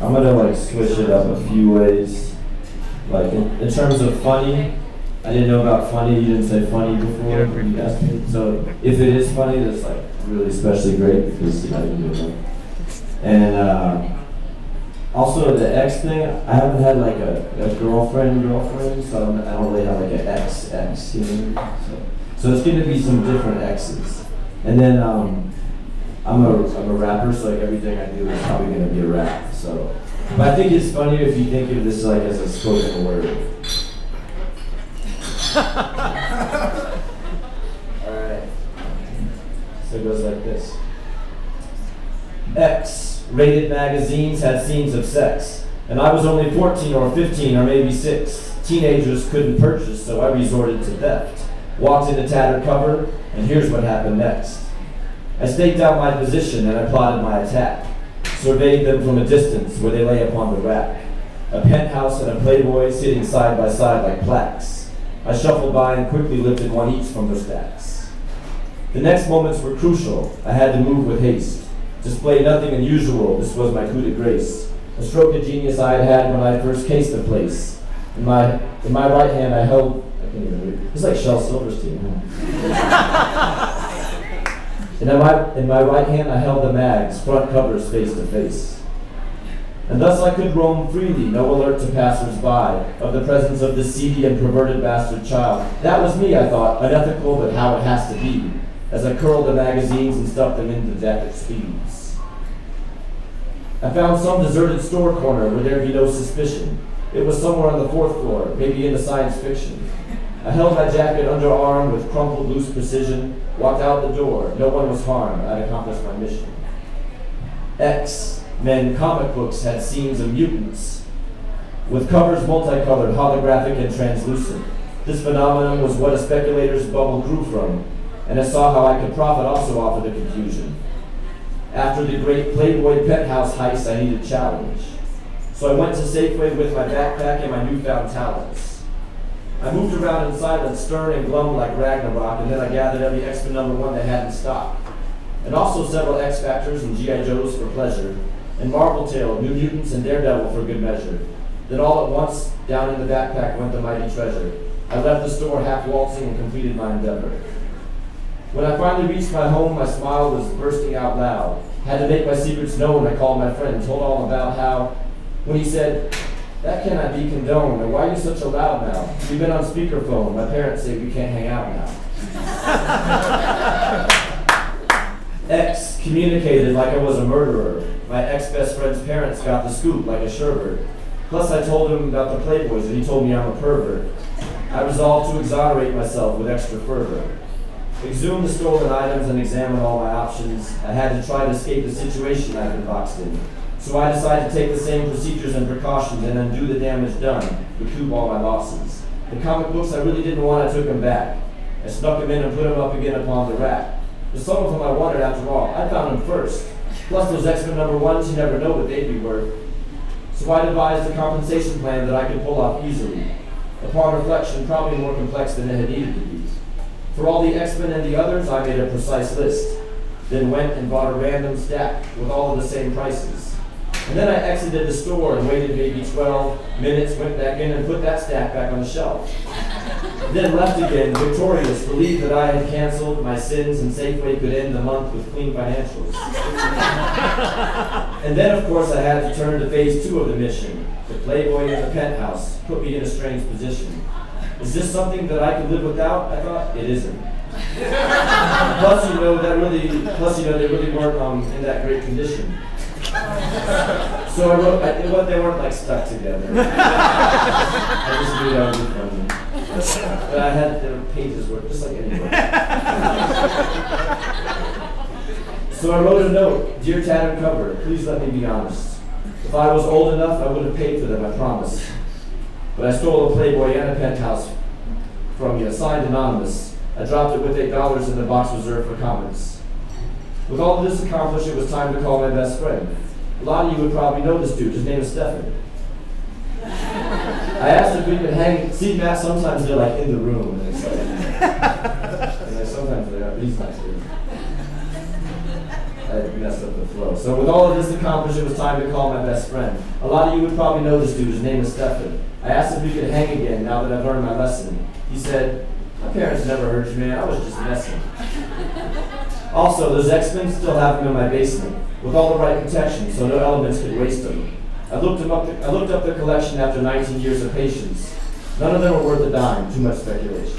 I'm gonna like switch it up a few ways. Like in, in terms of funny, I didn't know about funny. You didn't say funny before. You asked me. So if it is funny, that's like really especially great because you know you do know. And uh, also the ex thing, I haven't had like a, a girlfriend girlfriend, so I don't, I don't really have like an ex ex. You know? So, so it's gonna be some different exes. And then um, I'm a I'm a rapper, so like everything I do is probably gonna be a rap. So, but I think it's funnier if you think of this like as a spoken word. All right. So it goes like this. X rated magazines had scenes of sex, and I was only 14 or 15 or maybe six. Teenagers couldn't purchase, so I resorted to theft. Walked in a tattered cover, and here's what happened next. I staked out my position and I plotted my attack. Surveyed them from a distance where they lay upon the rack. A penthouse and a playboy sitting side by side like plaques. I shuffled by and quickly lifted one each from their stacks. The next moments were crucial. I had to move with haste. Display nothing unusual, this was my coup de grace. A stroke of genius I had had when I first cased the place. In my, in my right hand I held, I can't even read, it's like Shel Silverstein. Huh? And in my, in my right hand I held the mags, front covers face to face. And thus I could roam freely, no alert to passers-by, of the presence of this seedy and perverted bastard child. That was me, I thought, unethical, but how it has to be, as I curled the magazines and stuffed them into jacket speeds. I found some deserted store corner where there'd be no suspicion. It was somewhere on the fourth floor, maybe in the science fiction. I held my jacket under arm with crumpled loose precision, walked out the door. No one was harmed. I'd accomplished my mission. X Men comic books had scenes of mutants, with covers multicolored, holographic, and translucent. This phenomenon was what a speculator's bubble grew from, and I saw how I could profit also off of the confusion. After the great Playboy penthouse heist, I needed challenge. So I went to Safeway with my backpack and my newfound talents. I moved around in silence, stern and glum like Ragnarok, and then I gathered every X-Men number one that had in stock. And also several X-Factors and G.I. Joes for pleasure, and Marvel Tale, New Mutants, and Daredevil for good measure. Then all at once, down in the backpack went the mighty treasure. I left the store half waltzing and completed my endeavor. When I finally reached my home, my smile was bursting out loud. Had to make my secrets known. I called my friend, and told all about how, when he said, that cannot be condoned. And why are you such a loud mouth? You've been on speakerphone. My parents say we can't hang out now. X communicated like I was a murderer. My ex-best friend's parents got the scoop like a sherbert. Plus I told him about the Playboys and he told me I'm a pervert. I resolved to exonerate myself with extra fervor. Exhume the stolen items and examine all my options. I had to try to escape the situation I've been boxed in. So I decided to take the same procedures and precautions and undo the damage done, recoup all my losses. The comic books I really didn't want, I took them back. I snuck them in and put them up again upon the rack. But some of them I wanted after all. I found them first. Plus those X-Men number ones, you never know what they'd be worth. So I devised a compensation plan that I could pull off easily. Upon reflection, probably more complex than it had needed to be. For all the X-Men and the others, I made a precise list. Then went and bought a random stack with all of the same prices. And then I exited the store and waited maybe 12 minutes, went back in and put that stack back on the shelf. then left again, victorious, relieved that I had canceled my sins and Safeway could end the month with clean financials. and then, of course, I had to turn to phase two of the mission. The Playboy in the penthouse put me in a strange position. Is this something that I could live without? I thought, it isn't. plus, you know, that really, plus, you know, they really weren't um, in that great condition. So I wrote, I, they weren't like stuck together. I just knew that would be funny. But I had the pages were just like any book. So I wrote a note, dear tattered cover, please let me be honest. If I was old enough, I would have paid for them, I promise. But I stole a Playboy and a penthouse from you, signed anonymous. I dropped it with eight dollars in the box reserved for comments. With all of this accomplished, it was time to call my best friend. A lot of you would probably know this dude. His name is Stefan. I asked if we could hang. See, Matt, sometimes they're like in the room, and like, and like sometimes they're. He's nice dude. I messed up the flow. So with all of this accomplished, it was time to call my best friend. A lot of you would probably know this dude. His name is Stefan. I asked if we could hang again now that I've learned my lesson. He said, my parents never you, man. I was just messing. also, those X-Men still have them in my basement, with all the right protection, so no elements could waste them. I looked, them up I looked up their collection after 19 years of patience. None of them are worth a dime. Too much speculation.